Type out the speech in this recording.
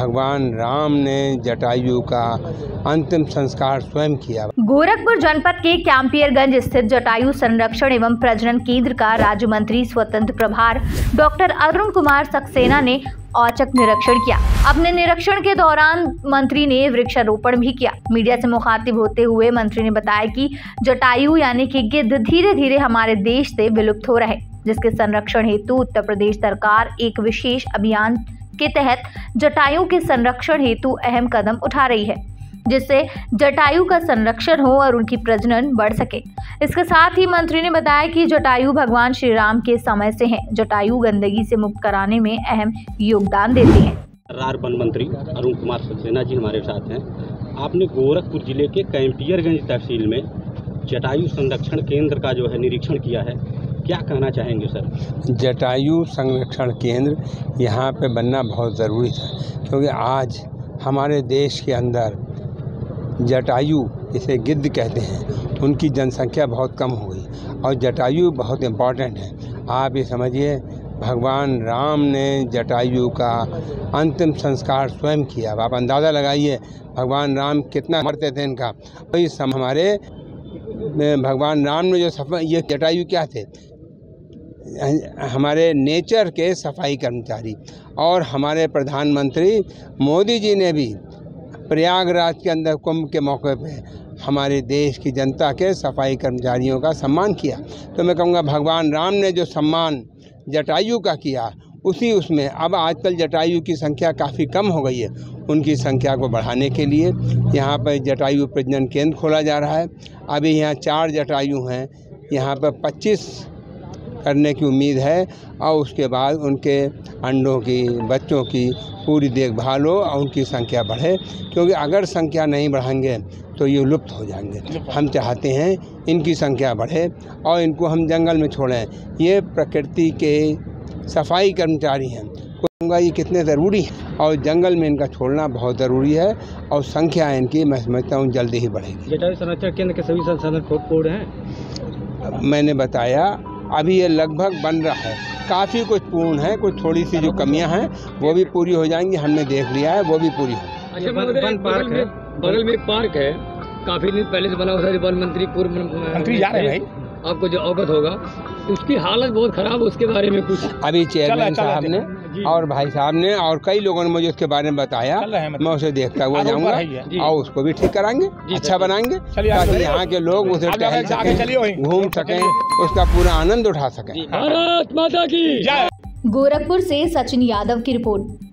भगवान राम ने जटायु का अंतिम संस्कार स्वयं किया। गोरखपुर जनपद के कैंपियरगंज स्थित जटायु संरक्षण एवं प्रजनन केंद्र का राज्य मंत्री स्वतंत्र प्रभार डॉक्टर अरुण कुमार सक्सेना ने औचक निरीक्षण किया। अपने निरीक्षण के दौरान मंत्री ने वृक्षारोपण भी किया। मीडिया से मुखातिब होते हुए मंत्री ने बताया कि जटायु यानी कि गिद्ध धीरे धीरे हमारे देश से विलुप्त हो रहे, जिसके संरक्षण हेतु उत्तर प्रदेश सरकार एक विशेष अभियान के तहत जटायु के संरक्षण हेतु अहम कदम उठा रही है, जिससे जटायु का संरक्षण हो और उनकी प्रजनन बढ़ सके। इसके साथ ही मंत्री ने बताया कि जटायु भगवान श्री राम के समय से हैं। जटायु गंदगी से मुक्त कराने में अहम योगदान देते हैं। रार वन मंत्री अरुण कुमार सक्सेना जी हमारे साथ हैं। आपने गोरखपुर ज़िले के कैंपियरगंज तहसील में जटायु संरक्षण केंद्र का जो है निरीक्षण किया है। क्या कहना चाहेंगे, सर? जटायु संरक्षण केंद्र यहाँ पे बनना बहुत ज़रूरी था, क्योंकि आज हमारे देश के अंदर जटायु इसे गिद्ध कहते हैं, उनकी जनसंख्या बहुत कम हो गई और जटायु बहुत इंपॉर्टेंट है। आप ये समझिए, भगवान राम ने जटायु का अंतिम संस्कार स्वयं किया। आप अंदाज़ा लगाइए, भगवान राम कितना मरते थे इनका। तो इस हमारे, भगवान राम ने जो सफ़ा ये जटायु क्या थे? हमारे नेचर के सफ़ाई कर्मचारी और हमारे प्रधानमंत्री मोदी जी ने भी प्रयागराज के अंदर कुंभ के मौके पे हमारे देश की जनता के सफ़ाई कर्मचारियों का सम्मान किया। तो मैं कहूँगा, भगवान राम ने जो सम्मान जटायु का किया, उसी उसमें अब आजकल जटायु की संख्या काफ़ी कम हो गई है। उनकी संख्या को बढ़ाने के लिए यहाँ पर जटायु प्रजनन केंद्र खोला जा रहा है। अभी यहाँ चार जटायु हैं। यहाँ पर 25 करने की उम्मीद है और उसके बाद उनके अंडों की बच्चों की पूरी देखभाल हो और उनकी संख्या बढ़े क्योंकि अगर संख्या नहीं बढ़ाएँगे तो ये लुप्त हो जाएँगे। हम चाहते हैं इनकी संख्या बढ़े और इनको हम जंगल में छोड़ें। ये प्रकृति के सफ़ाई कर्मचारी हैं। कहूँगा ये कितने ज़रूरी है और जंगल में इनका छोड़ना बहुत ज़रूरी है और संख्या इनकी मैं समझता हूँ जल्दी ही बढ़ेगी। जटायु संरक्षण केंद्र के सभी संसाधन हैं? मैंने बताया अभी ये लगभग बन रहा है। काफ़ी कुछ पूर्ण है कुछ थोड़ी सी जो कमियाँ हैं वो भी पूरी हो जाएँगी हमने देख लिया है वो भी पूरी हो अच्छा पार्क है। बगल में पार्क है काफ़ी दिन पहले से बना हुआ वन मंत्री पूर्व मंत्री जा रहे हैं आपको जो अवगत होगा उसकी हालत बहुत खराब उसके बारे में कुछ। अभी चेयरमैन साहब ने और भाई साहब ने और कई लोगों ने मुझे उसके बारे में बताया। मैं उसे देखता हुआ जाऊँगा और उसको भी ठीक कराएँगे अच्छा बनाएँगे ताकि यहाँ के लोग उसे टहल सकें घूम सकें उसका पूरा आनंद उठा सकें। भारत माता की। गोरखपुर से सचिन यादव की रिपोर्ट।